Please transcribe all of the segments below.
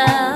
door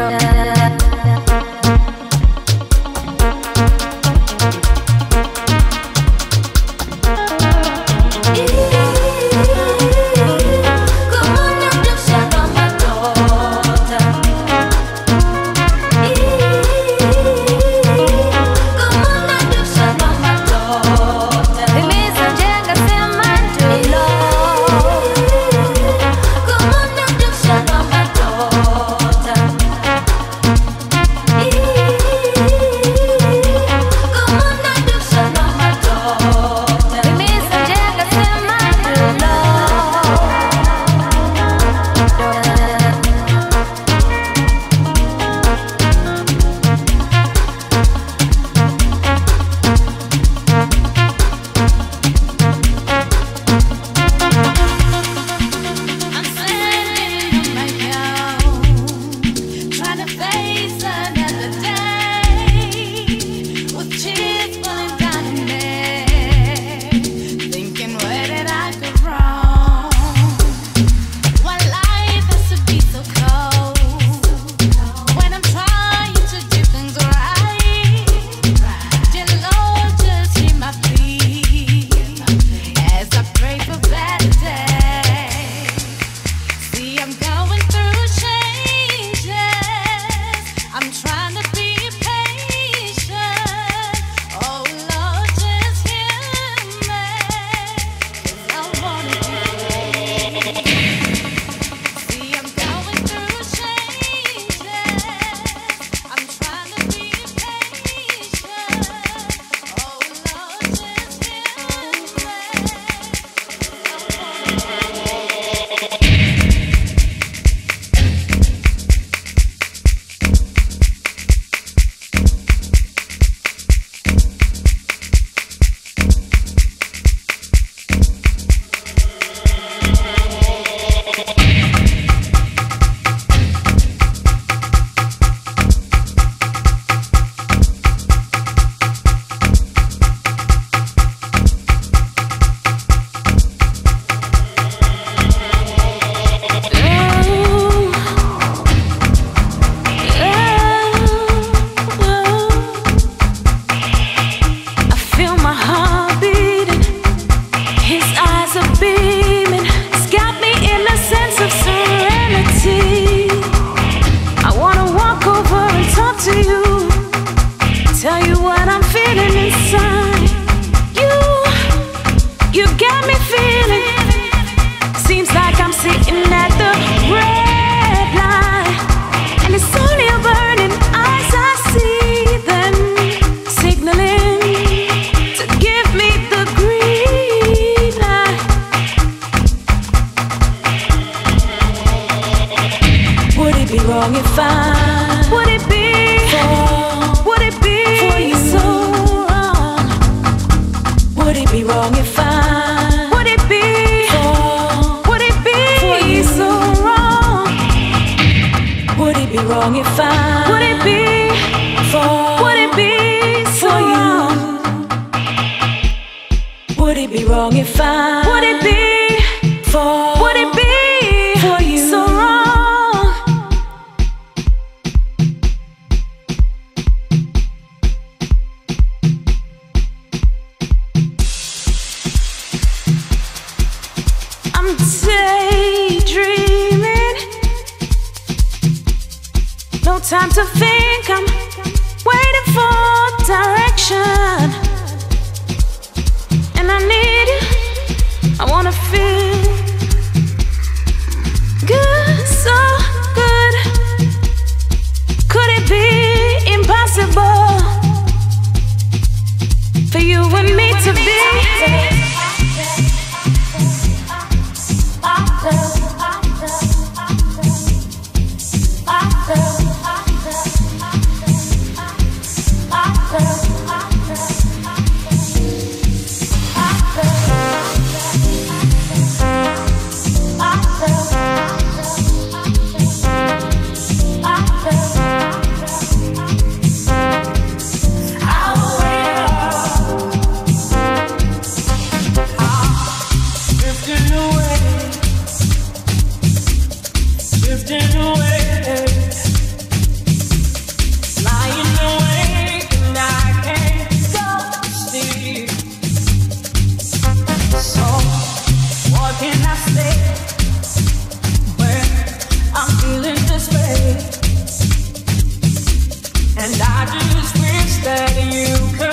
da da I just wish that you could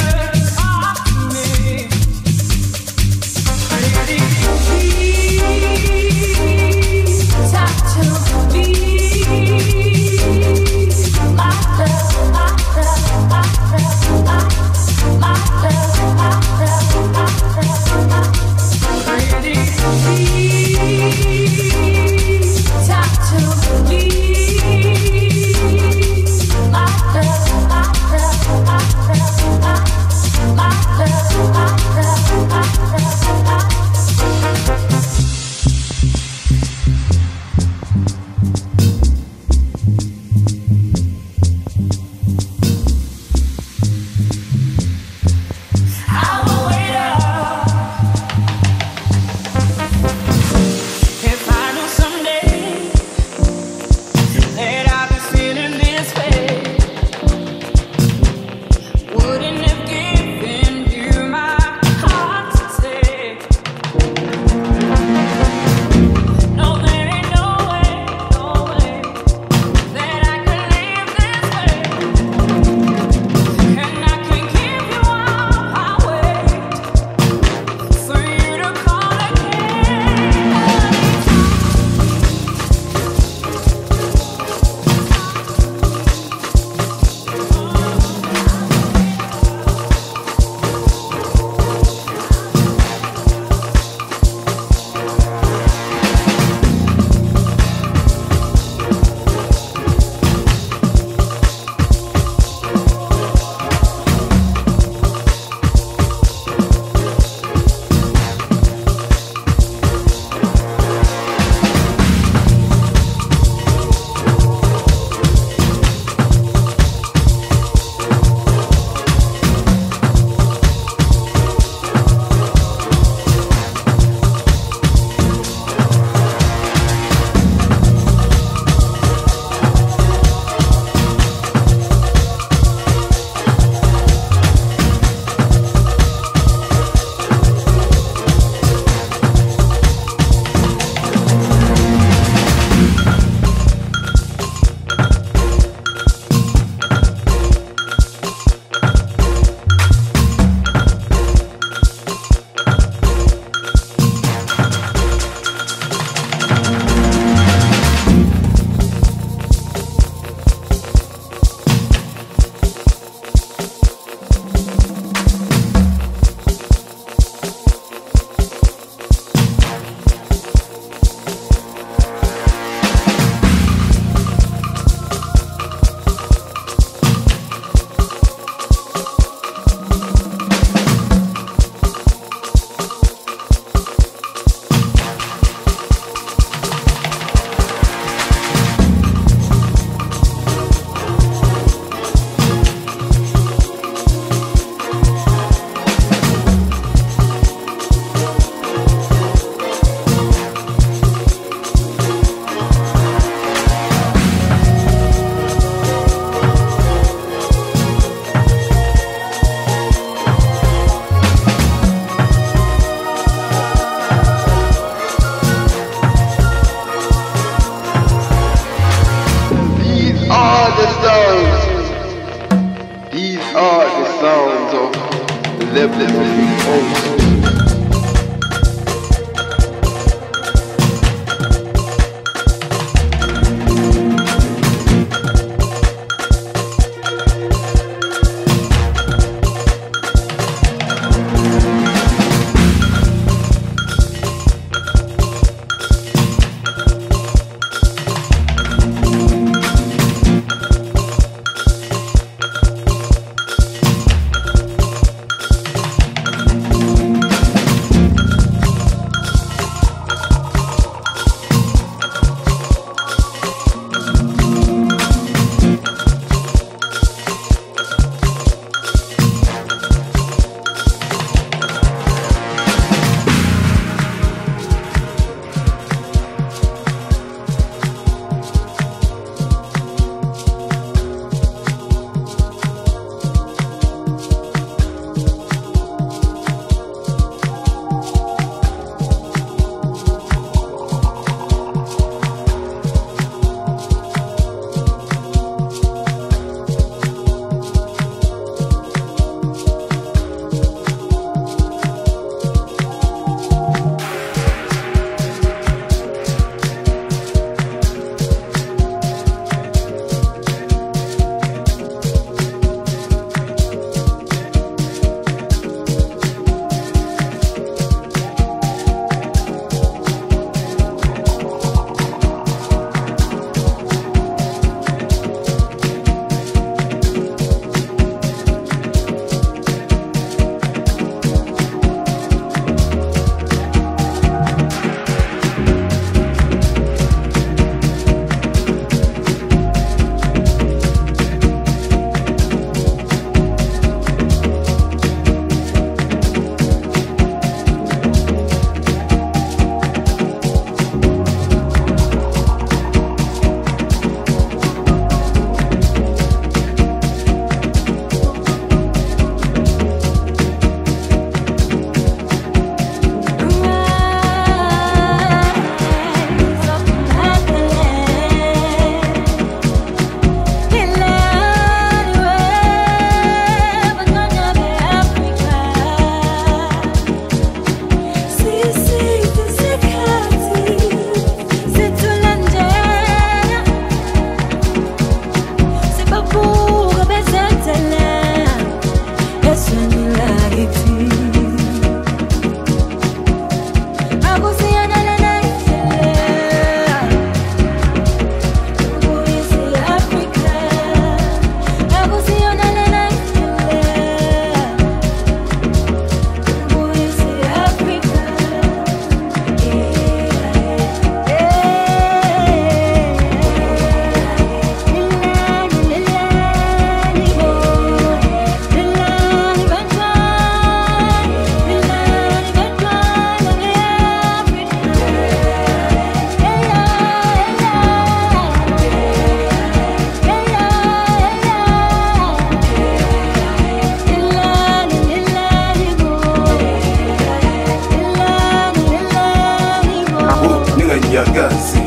Sikonde kuyo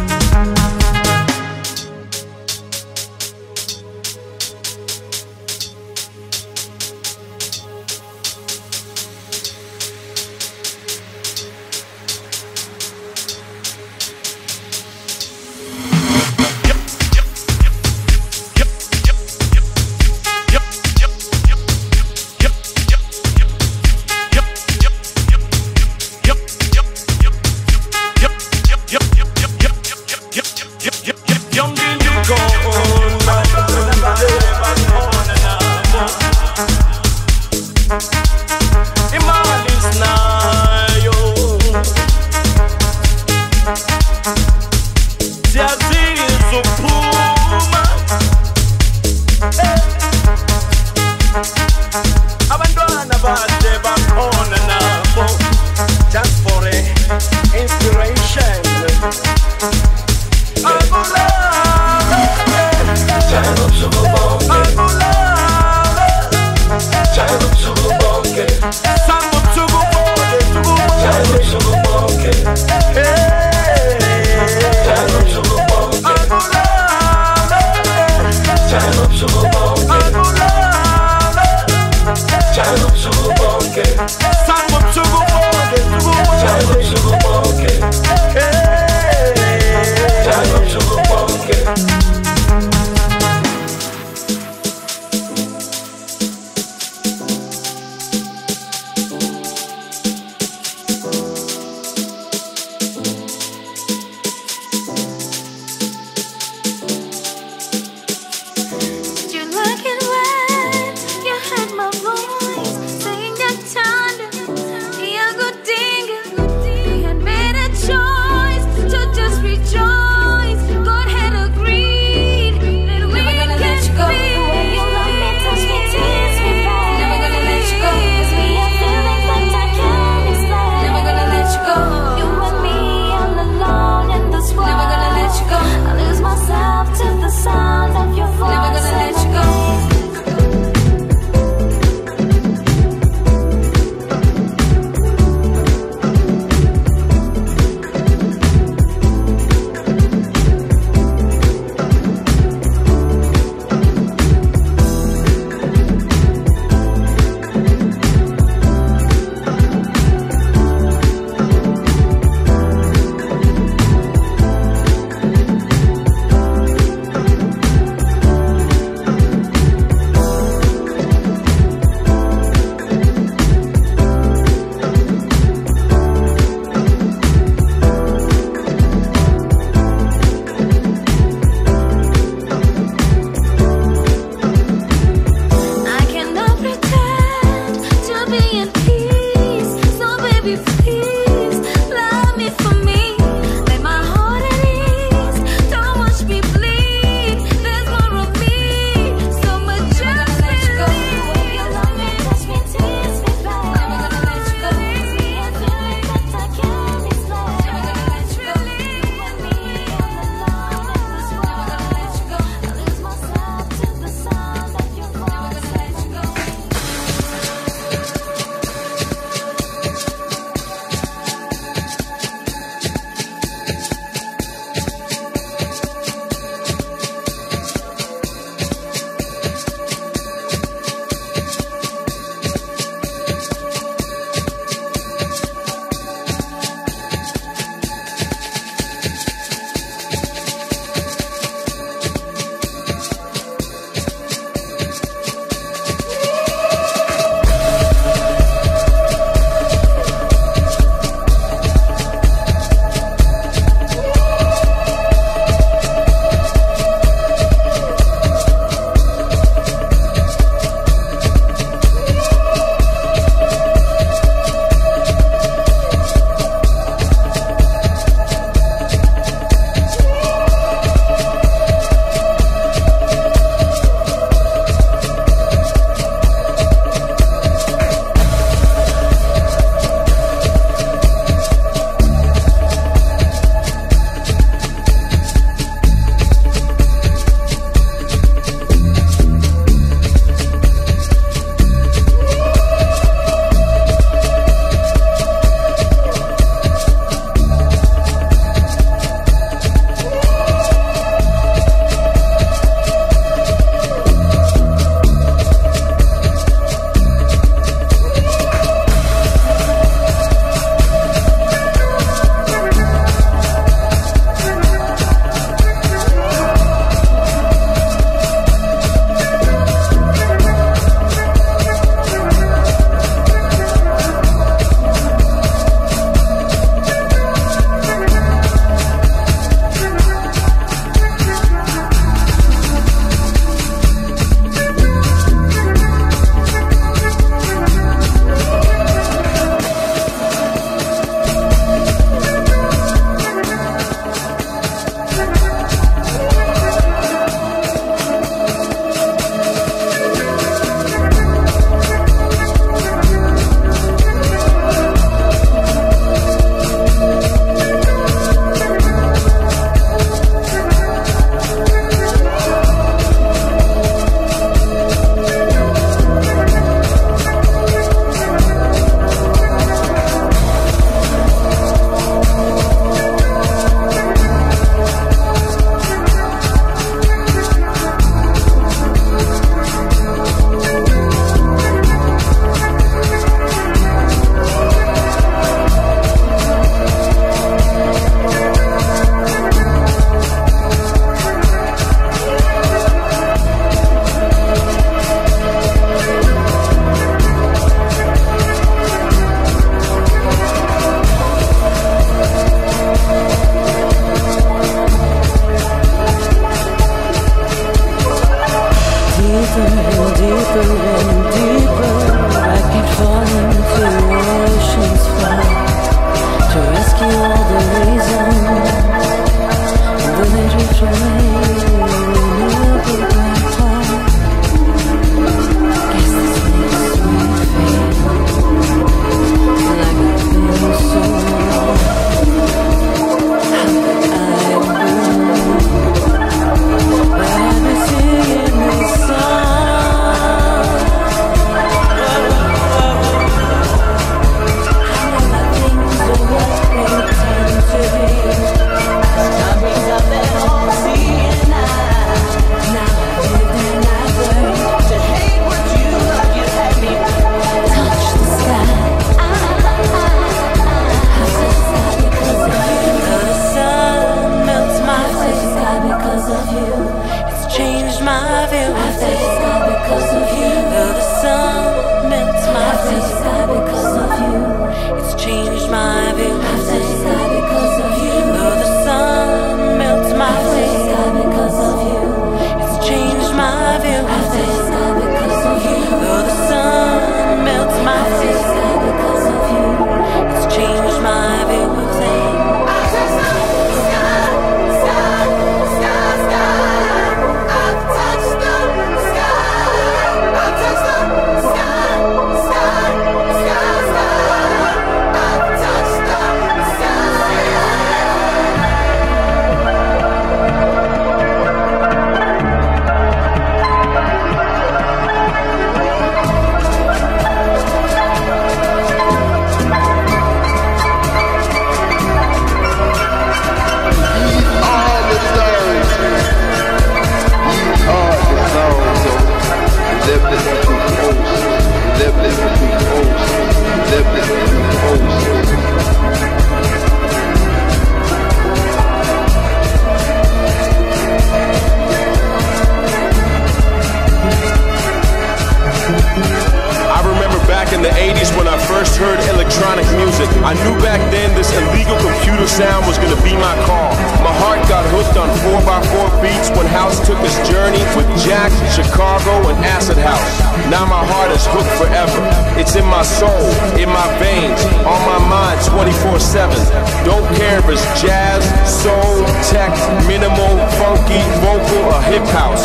hooked forever. It's in my soul, in my veins, on my mind 24 7. Don't care if it's jazz, soul, tech, minimal, funky, vocal, or hip house.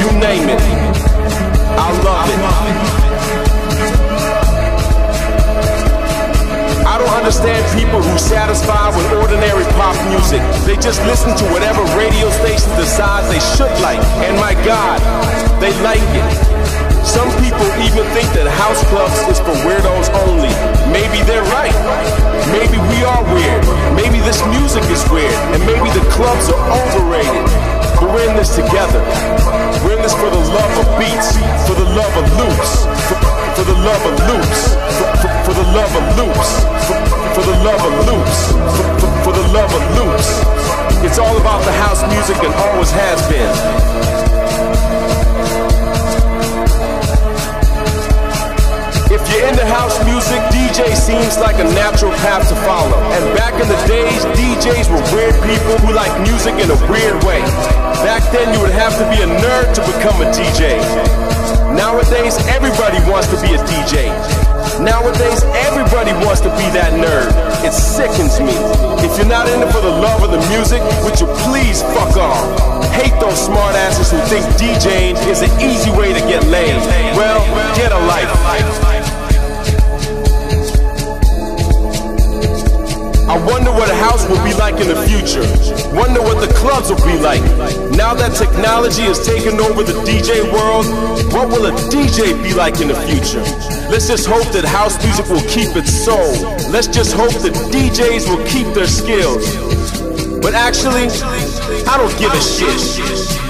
You name it. I love it. I don't understand people who satisfy with ordinary pop music. They just listen to whatever radio station decides they should like. And my God, they like it. Some people even think that house clubs is for weirdos only. Maybe they're right. Maybe we are weird. Maybe this music is weird. And maybe the clubs are overrated. But we're in this together. We're in this for the love of beats, for the love of loops, for, for the love of loops, for, for, for the love of loops, for, the love of loops, for the love of loops. It's all about the house music and always has been. You're into house music, DJ seems like a natural path to follow. And back in the days, DJs were weird people who like music in a weird way. Back then, you would have to be a nerd to become a DJ. Nowadays, everybody wants to be a DJ. Nowadays, everybody wants to be that nerd. It sickens me. If you're not in it for the love of the music, would you please fuck off? Hate those smartasses who think DJing is an easy way to get laid. Well, get a life. I wonder what a house will be like in the future. Wonder what the clubs will be like. Now that technology has taken over the DJ world, what will a DJ be like in the future? Let's just hope that house music will keep its soul. Let's just hope that DJs will keep their skills. But actually, I don't give a shit.